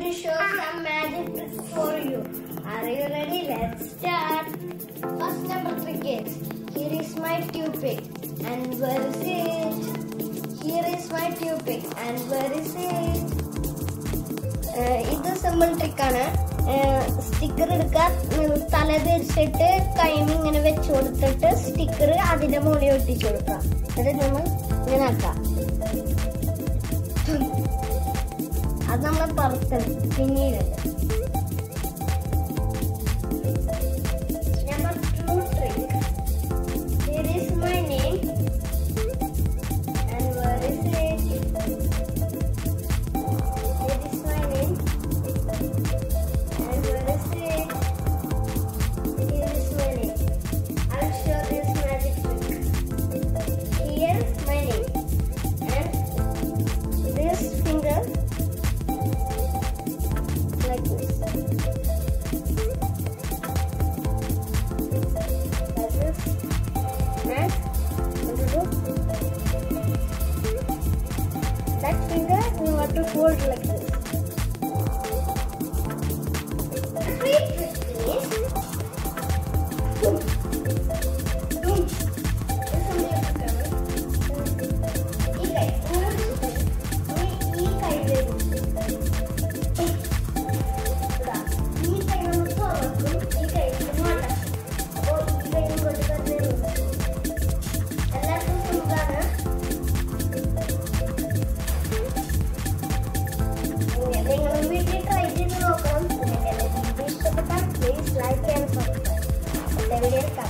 to show some magic tricks for you. Are you ready? Let's start. First number trick is here is my toothpick and where is it? Here is my toothpick and where is it? ഇത് simple ട്രിക്കാണ് sticker എടുക്കുക തല തിരിച്ചിട്ട് കൈമി ഇങ്ങനെ വെച്ച് കൊടുത്തിട്ട് sticker അതിന്റെ മുകളിൽ ഒട്ടിച്ചു കൊടുക്കുക എന്നിട്ട് നമ്മൾ ഇങ്ങനെ ആക്കാം അത് നമ്മളെ പുറത്ത് പിന്നീട് வாட்டர் கோல்ட் இருக்குது everyday stuff.